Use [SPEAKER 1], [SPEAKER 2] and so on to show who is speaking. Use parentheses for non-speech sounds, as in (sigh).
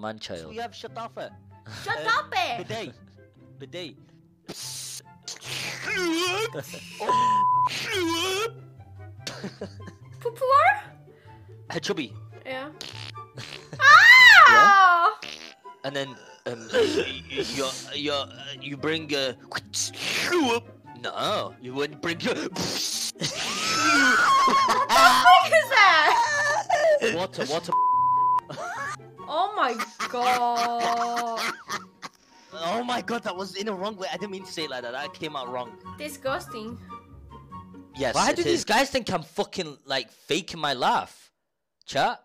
[SPEAKER 1] man
[SPEAKER 2] So
[SPEAKER 1] child.
[SPEAKER 2] we have Shatafa.
[SPEAKER 3] Shut
[SPEAKER 2] Uh,
[SPEAKER 3] up it!
[SPEAKER 2] Bidet. Bidet.
[SPEAKER 3] Poo-pooer?
[SPEAKER 2] Uh, chubby.
[SPEAKER 3] Yeah. (laughs)
[SPEAKER 2] Yeah?
[SPEAKER 3] Ah!
[SPEAKER 2] And then um, (laughs) you you you bring uh, no, you wouldn't bring your (laughs)
[SPEAKER 3] What is that?
[SPEAKER 2] water water.
[SPEAKER 3] Oh my god.
[SPEAKER 2] Oh my god, that was in the wrong way. I didn't mean to say it like that. That came out wrong.
[SPEAKER 3] Disgusting.
[SPEAKER 2] Yes.
[SPEAKER 1] Why
[SPEAKER 2] it
[SPEAKER 1] do
[SPEAKER 2] is.
[SPEAKER 1] these guys think I'm fucking like faking my laugh? Chat.